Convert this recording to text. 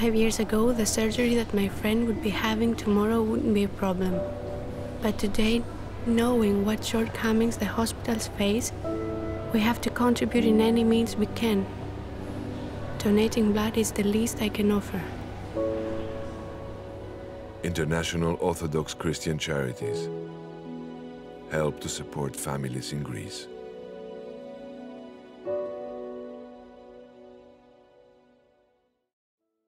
Five years ago, the surgery that my friend would be having tomorrow wouldn't be a problem. But today, knowing what shortcomings the hospitals face, we have to contribute in any means we can. Donating blood is the least I can offer. International Orthodox Christian Charities. Help to support families in Greece.